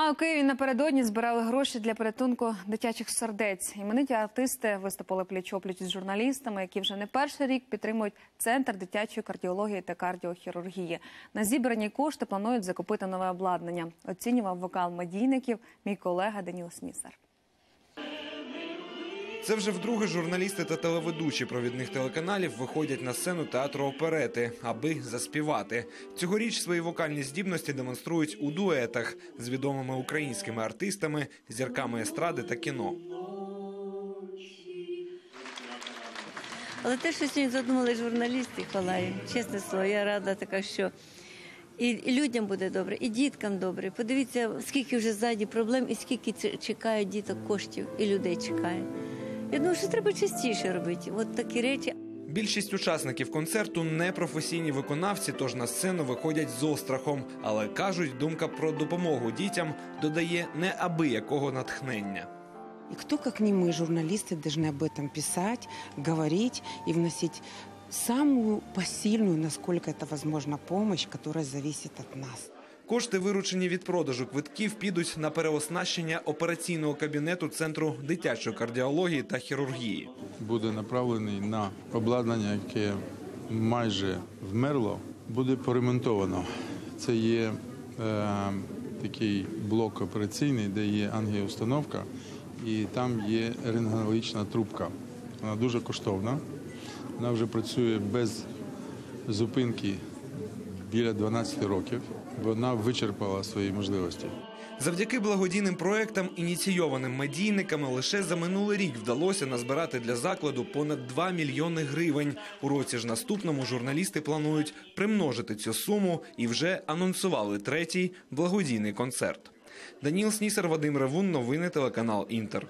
А у Києві напередодні збирали гроші для порятунку дитячих сердець. Імениті артисти виступили пліч-опліч з журналістами, які вже не перший рік підтримують центр дитячої кардіології та кардіохірургії. На зібрані кошти планують закупити нове обладнання. Оцінював вокал медійників мій колега Даніл Смісер. Це вже вдруге журналісти та телеведучі провідних телеканалів виходять на сцену театру оперети, аби заспівати. Цьогоріч свої вокальні здібності демонструють у дуетах з відомими українськими артистами, зірками естради та кіно. Але те, що сьогодні задумали журналісти, їм. Чесне слово, я рада така, що і, людям буде добре, і діткам добре. Подивіться, скільки вже ззаді проблем, і скільки чекають діток коштів, і людей чекає. Я думаю, що треба частіше робити. От такі речі. Більшість учасників концерту не професійні виконавці, тож на сцену виходять з острахом. Але кажуть, думка про допомогу дітям додає неабиякого натхнення. И кто, как не мы, журналисты, должны об этом писать, говорить и вносить самую посильную, насколько это возможно, помощь, которая зависит от нас. Кошти, виручені від продажу квитків, підуть на переоснащення операційного кабінету центру дитячої кардіології та хірургії. буде направлений на обладнання, яке майже вмерло, буде поремонтовано. Це є е, такий блок операційний, де є ангіоустановка, і там є рентгенологічна трубка. Вона дуже коштовна. Вона вже працює без зупинки біля 12 років. Вона вичерпала свої можливості. Завдяки благодійним проектам, ініційованим медійниками, лише за минулий рік вдалося назбирати для закладу понад 2 мільйони гривень. У році ж наступному журналісти планують примножити цю суму і вже анонсували третій благодійний концерт. Даніл Снісер, Вадим Ревун, новини телеканал Інтер.